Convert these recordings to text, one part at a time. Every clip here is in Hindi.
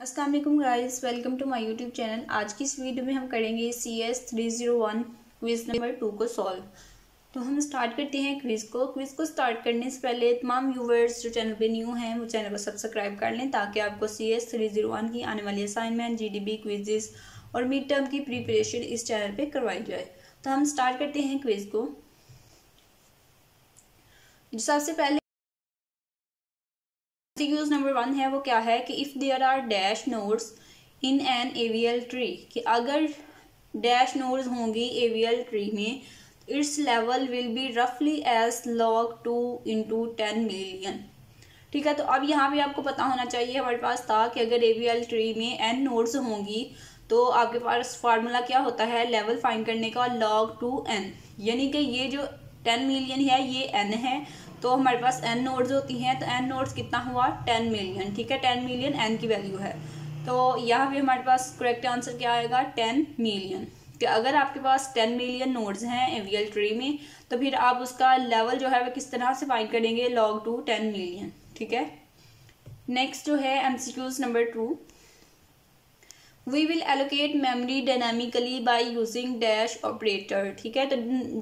Aslam guys, welcome to my YouTube channel. आज की इस वीडियो में हम करेंगे C S three zero one quiz number two को सॉल्व तो हम स्टार्ट करते हैं क्विज़ को। क्विज़ को स्टार्ट करने से पहले तमाम व्यूवर्स जो चैनल पे न्यू हैं, वो चैनल को सब्सक्राइब कर लें ताकि आपको C S three zero one की आने वाली assignment G D B quiz और मिड टर्म की प्रिपरेशन इस चैनल पर करवाई जाए। तो हम स्टार्ट करते हैं क्विज़ को। सबसे पहले यूज़ नंबर वन है, वो क्या है कि if there are dash nodes in an AVL tree कि अगर डैश नोड्स होंगी एवियल ट्री में इट्स लेवल विल बी रफली as log two into ten million ठीक है तो अब यहाँ पे आपको पता होना चाहिए, हमारे पास था कि अगर एवियल ट्री में एन नोड्स होंगी तो आपके पास फार्मूला क्या होता है? लेवल फाइंड करने का लॉग टू एन यानी कि ये जो टेन मिलियन है, ये एन है। तो हमारे पास एन नोड्स होती हैं तो एन नोड्स कितना हुआ? टेन मिलियन, ठीक है? टेन मिलियन एन की वैल्यू है। तो यहाँ पे हमारे पास करेक्ट आंसर क्या आएगा? Ten million. कि अगर आपके पास टेन मिलियन नोड्स हैं एवियल ट्री में तो फिर आप उसका लेवल जो है वह किस तरह से फाइंड करेंगे? लॉग टू टेन मिलियन ठीक है? नेक्स्ट जो है MCQs number two we will allocate memory dynamically by using dash operator ठीक है? तो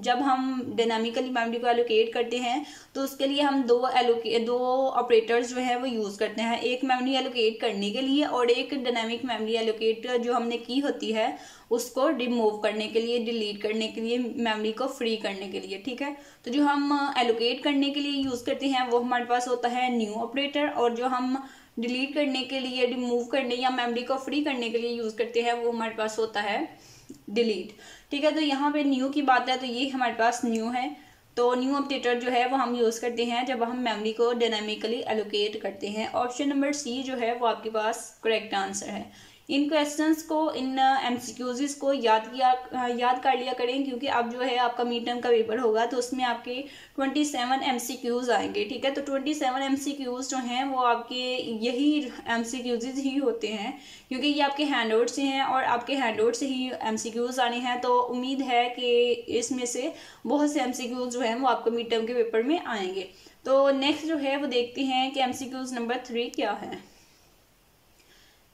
जब हम डायनामिकली मेमोरी को एलोकेट करते हैं तो उसके लिए हम दो एलोके दो ऑपरेटर्स जो है, वो यूज़ करते हैं। एक मेमोरी एलोकेट करने के लिए और एक डायनामिक मेमोरी एलोकेट जो हमने की होती है, उसको रिमूव करने के लिए डिलीट करने के लिए मेमोरी को फ्री करने के लिए, ठीक है? तो जो हम एलोकेट करने के लिए यूज़ करते हैं, वो हमारे पास होता है न्यू ऑपरेटर और जो हम डिलीट करने के लिए रिमूव करने या मेमोरी को फ्री करने के लिए यूज़ करते हैं, वो हमारे पास होता है डिलीट ठीक है तो यहाँ पे न्यू की बात है तो ये हमारे पास न्यू है. तो न्यू अपडेटर जो है, वो हम यूज़ करते हैं जब हम मेमोरी को डायनामिकली एलोकेट करते हैं. ऑप्शन नंबर सी जो है, वो आपके पास करेक्ट आंसर है. इन क्वेश्चंस को इन एम uh, को याद किया uh, याद कर लिया करें क्योंकि अब जो है आपका मीड टर्म का पेपर होगा तो उसमें आपके twenty seven M C Qs आएँगे ठीक है? तो twenty seven M C Qs जो हैं वो आपके यही एम सी क्यूज़ ही होते हैं क्योंकि ये आपके हैंड आउट से हैं और आपके हैंड आउट से ही एम सी क्यूज़ आने हैं तो उम्मीद है कि इसमें से बहुत से एम सी क्यूज़ जो हैं वो आपको मीड टर्म के पेपर में आएँगे। तो नेक्स्ट जो है वो देखते हैं कि M C Qs number three क्या है।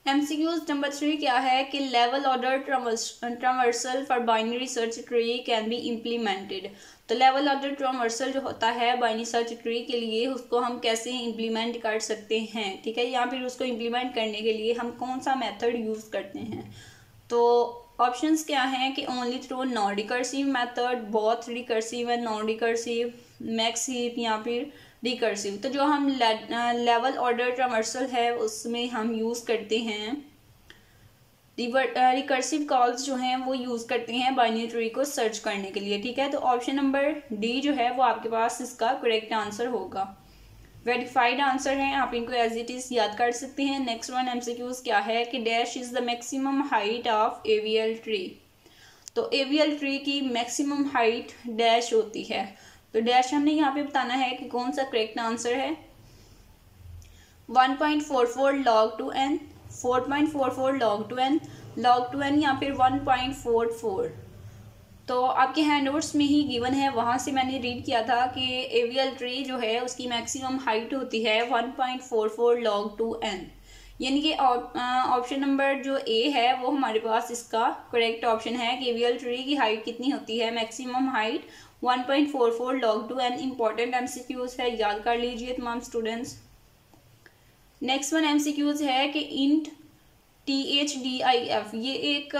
एमसीक्यूज नंबर थ्री क्या है कि level order traversal for binary search tree can be implemented तो लेवल ऑर्डर ट्रांवर्सल जो होता है बाइनरी सर्च ट्री के लिए उसको हम कैसे इम्प्लीमेंट कर सकते हैं? ठीक है या फिर उसको इम्प्लीमेंट करने के लिए हम कौन सा मेथड यूज़ करते हैं? तो ऑप्शंस क्या हैं कि only through non recursive method both recursive and non recursive max heap या फिर रिकर्सिव तो जो हम लेवल ऑर्डर ट्रावर्सल है, उसमें हम यूज़ करते हैं। रिकर्सिव कॉल्स जो हैं, वो यूज़ करते हैं बाइनरी ट्री को सर्च करने के लिए, ठीक है? तो ऑप्शन नंबर डी जो है, वो आपके पास इसका करेक्ट आंसर होगा। वेरीफाइड आंसर है, आप इनको एज इट इज़ याद कर सकते हैं। नेक्स्ट वन एमसीक्यूज क्या है? कि dash is the maximum height of AVL tree तो एवियल ट्री की मैक्सिमम हाइट डैश होती है। तो डैश हमने यहाँ पे बताना है कि कौन सा करेक्ट आंसर है। 1.44 point four four log two n four point four four log two n log two n या फिर वन पॉइंट फोर फोर तो आपके हैंडवर्ड्स में ही गिवन है, वहाँ से मैंने रीड किया था कि एवियल ट्री जो है, उसकी मैक्सिमम हाइट होती है one point four four log two n यानी कि ऑप्शन नंबर जो ए है, वो हमारे पास इसका करेक्ट ऑप्शन है। केवियल ट्री की हाइट कितनी होती है? Maximum height 1.44 point four four log two n important M है। याद कर लीजिए तमाम स्टूडेंट्स नेक्स्ट वन एम है कि int T H D I F ये एक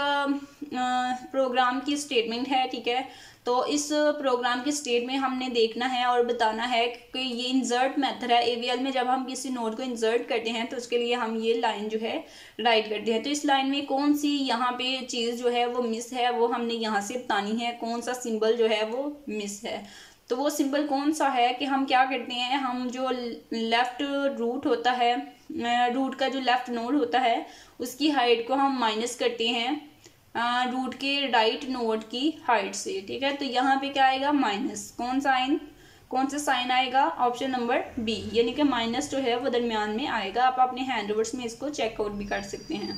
प्रोग्राम की स्टेटमेंट है, ठीक है? तो इस प्रोग्राम के स्टेट में हमने देखना है और बताना है कि ये इंजर्ट मेथड है। एवीएल में जब हम किसी नोट को इंजर्ट करते हैं तो उसके लिए हम ये लाइन जो है राइट करते हैं। तो इस लाइन में कौन सी यहाँ पे चीज़ जो है वो मिस है, वो हमने यहाँ से बतानी है। कौन सा सिंबल जो है वो मिस है? तो वो सिंबल कौन सा है कि हम क्या करते हैं, हम जो लेफ़्ट रूट होता है रूट का जो लेफ़्ट नोड होता है, उसकी हाइट को हम माइनस करते हैं रूट के राइट नोड की हाइट से, ठीक है? तो यहाँ पे क्या आएगा? माइनस कौन सा साइन कौन सा साइन आएगा? ऑप्शन नंबर बी यानी कि माइनस जो है वो दरमियान में आएगा। आप अपने हैंड में इसको चेकआउट भी कर सकते हैं।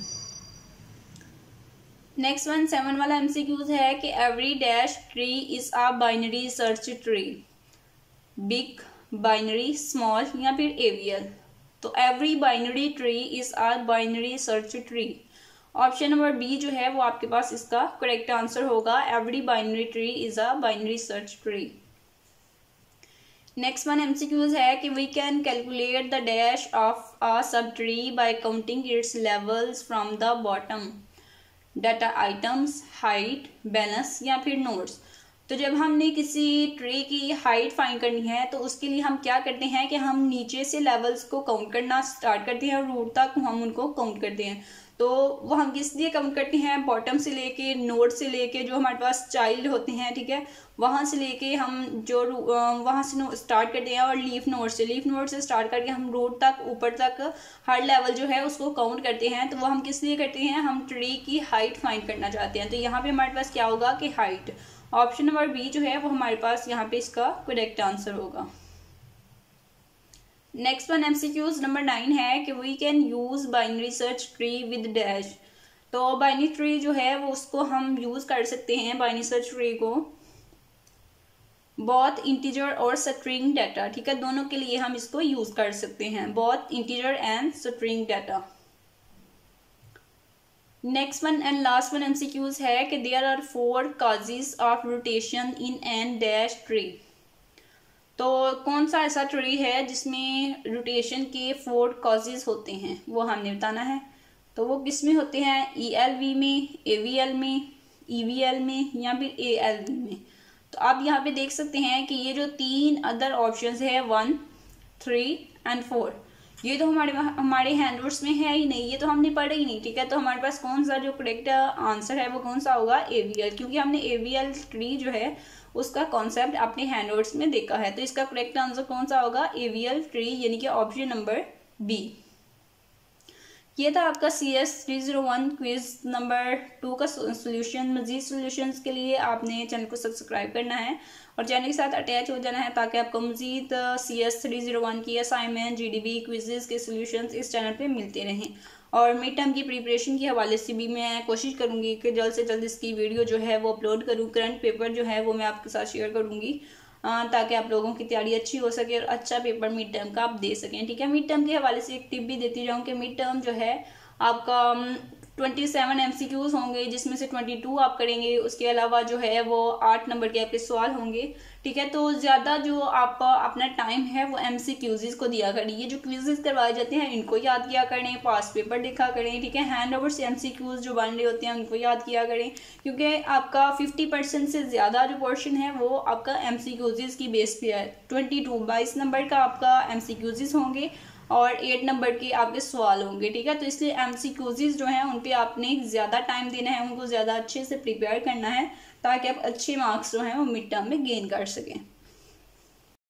नेक्स्ट वन सेवन वाला एमसीक्यूज है कि every dash tree is a binary search tree big binary small या फिर एवियल तो every binary tree is are binary search tree option number B जो है, वो आपके पास इसका करेक्ट आंसर होगा. Every binary tree is a binary search tree next one MCQs है कि we can calculate the dash of a subtree by counting its levels from the bottom data items height balance या फिर नोट्स तो जब हमने किसी ट्री की हाइट फाइंड करनी है तो उसके लिए हम क्या करते हैं कि हम नीचे से लेवल्स को काउंट करना स्टार्ट करते हैं और रूट तक हम उनको काउंट करते हैं। तो वो हम किस लिए काउंट करते हैं? बॉटम से लेके नोट से लेके, जो हमारे पास चाइल्ड होते हैं, ठीक है? वहाँ से लेके हम जो वहाँ से स्टार्ट करते हैं और लीफ नोट से। लीफ नोट से स्टार्ट करके हम रूट तक, ऊपर तक, हर लेवल जो है उसको काउंट करते हैं। तो वो हम किस लिए करते हैं? हम ट्री की हाइट फाइंड करना चाहते हैं। तो यहाँ पे हमारे पास क्या होगा कि हाइट ऑप्शन नंबर बी जो है, वो हमारे पास यहाँ पे इसका करेक्ट आंसर होगा। Next one MCQs number nine है कि we can use binary search tree with dash तो बाइनरी ट्री जो है, वो उसको हम यूज़ कर सकते हैं बाइनरी सर्च ट्री को। बहुत इंटीजर और स्ट्रिंग डाटा ठीक है? दोनों के लिए हम इसको यूज़ कर सकते हैं। बहुत integer and string data next one and last one MCQs है कि there are four cases of rotation in and dash tree तो कौन सा ऐसा ट्री है जिसमें रोटेशन के फोर कॉजेज होते हैं? वो हमने बताना है। तो वो किसमें होते हैं? ई एल वी में ए वी एल में ई वी एल में या फिर ए एल वी में? तो आप यहाँ पे देख सकते हैं कि ये जो तीन अदर ऑप्शन है वन थ्री एंड फोर ये तो हमारे हमारे हैंडवर्ड्स में है ही नहीं, ये तो हमने पढ़ा ही नहीं, ठीक है? तो हमारे पास कौन सा जो करेक्ट आंसर है, वो कौन सा होगा? एवीएल क्योंकि हमने एवीएल ट्री जो है, उसका कॉन्सेप्ट अपने हैंडवर्ड्स में देखा है। तो इसका करेक्ट आंसर कौन सा होगा? एवीएल ट्री यानी कि ऑप्शन नंबर बी ये था आपका C S three zero one quiz number two का सोल्यूशन मजीद सोल्यूशन के लिए आपने चैनल को सब्सक्राइब करना है और चैनल के साथ अटैच हो जाना है ताकि आपको मजीद C S three zero one की assignment G D B quiz के सोल्यूशन इस चैनल पर मिलते रहें। और मिड टर्म की प्रिपरेशन के हवाले से भी मैं कोशिश करूँगी कि जल्द से जल्द इसकी वीडियो जो है वो अपलोड करूँ करंट पेपर जो है वो मैं आपके साथ शेयर करूँगी। ताकि आप लोगों की तैयारी अच्छी हो सके और अच्छा पेपर मिड टर्म का आप दे सकें, ठीक है? मिड टर्म के हवाले से एक टिप भी देती जाऊँ कि मिड टर्म जो है आपका twenty seven M C Qs होंगे, जिसमें से ट्वेंटी टू आप करेंगे, उसके अलावा जो है वो आठ नंबर के आपके सवाल होंगे, ठीक है? तो ज़्यादा जो आप, अपना टाइम है वो एम सी को दिया करें ये जो क्विजेज करवाए जाते हैं, इनको याद किया करें पास पेपर देखा करें, ठीक है? हैंड ओवर से एम जो बन रहे होते हैं, उनको याद किया करें, क्योंकि आपका फिफ्टी परसेंट से ज़्यादा जो पोर्शन है, वो आपका एम सी क्यूज़ की बेस पे है। ट्वेंटी टू बाईस नंबर का आपका एम होंगे। और एट नंबर के आपके सवाल होंगे, ठीक है? तो इसलिए एम जो हैं उन पर आपने ज़्यादा टाइम देना है, उनको ज़्यादा अच्छे से प्रिपेयर करना है, ताकि आप अच्छे मार्क्स जो हैं, वो मिड टर्म में गेन कर सकें।